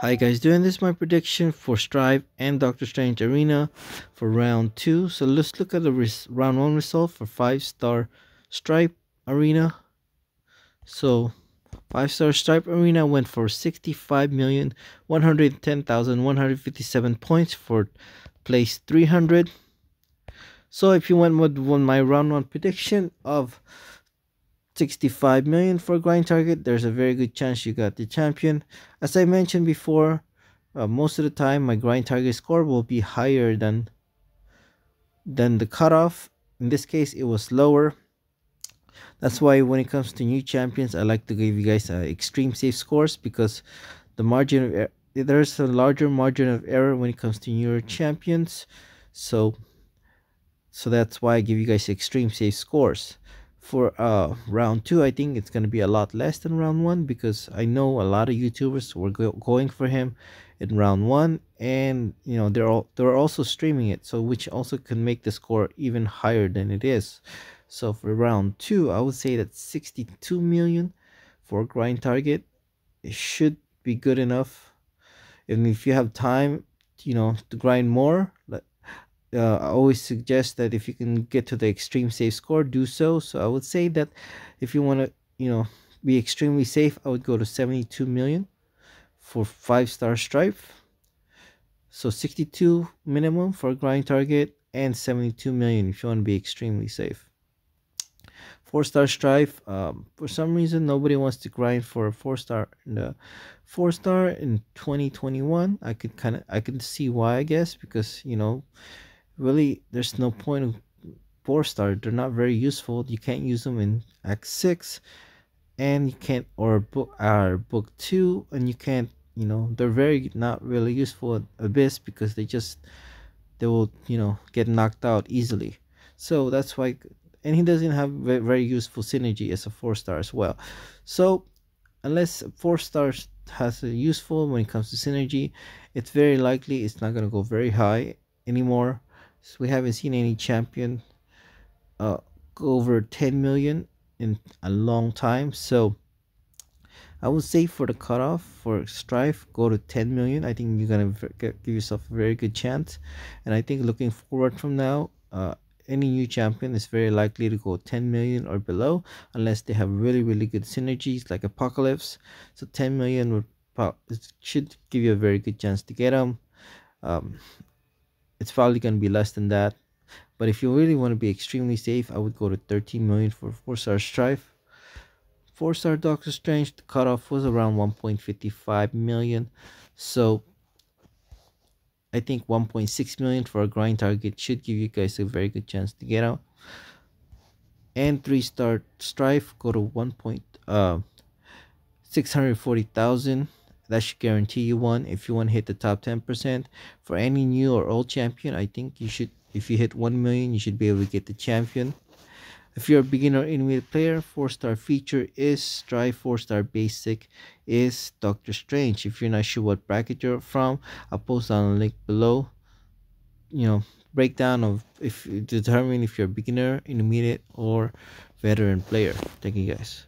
Hi guys, doing this my prediction for Stryfe and Doctor Strange Arena for round 2. So let's look at the round 1 result for 5 star Stryfe Arena. So 5 star Stryfe Arena went for 65,110,157 points for place 300. So if you went with my round 1 prediction of 65 million for grind target there's a very good chance you got the champion. As i mentioned before uh, most of the time my grind target score will be higher than than the cutoff. In this case it was lower. That's why when it comes to new champions i like to give you guys uh, extreme safe scores because the margin of er there's a larger margin of error when it comes to newer champions. So so that's why i give you guys extreme safe scores for uh round two i think it's going to be a lot less than round one because i know a lot of youtubers were go going for him in round one and you know they're all they're also streaming it so which also can make the score even higher than it is. So for round two i would say that 62 million for grind target it should be good enough. And if you have time you know to grind more uh, I always suggest that if you can get to the extreme safe score, do so. So I would say that if you want to, you know, be extremely safe, I would go to 72 million for five star Stryfe. So 62 minimum for a grind target and 72 million if you want to be extremely safe. Four star Stryfe. Um, for some reason, nobody wants to grind for a four star. Four star in 2021, I could kind of I could see why I guess because you know really there's no point of four star. They're not very useful. You can't use them in act 6 and you can't or book or book 2 and you can't you know they're very not really useful at abyss because they just they will you know get knocked out easily. So that's why and he doesn't have very useful synergy as a four star as well. So unless four stars has a useful when it comes to synergy it's very likely it's not going to go very high anymore so we haven't seen any champion uh, go over 10 million in a long time. So I would say for the cutoff for Stryfe, go to 10 million. I think you're gonna give yourself a very good chance. And I think looking forward from now, uh, any new champion is very likely to go 10 million or below, unless they have really really good synergies like Apocalypse. So 10 million would should give you a very good chance to get them. Um, it's probably going to be less than that. But if you really want to be extremely safe i would go to 13 million for four star Stryfe. Four star doctor strange the cutoff was around 1.55 million. So i think 1.6 million for a grind target should give you guys a very good chance to get out. And three star Stryfe go to 1. Point, Uh, 640,000 that should guarantee you one. If you want to hit the top 10% for any new or old champion i think you should if you hit 1 million you should be able to get the champion. If you're a beginner intermediate player four star feature is Stryfe four star basic is doctor strange. If you're not sure what bracket you're from i'll post on link below. You know breakdown of if determine if you're a beginner intermediate or veteran player. Thank you guys